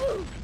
Ooh.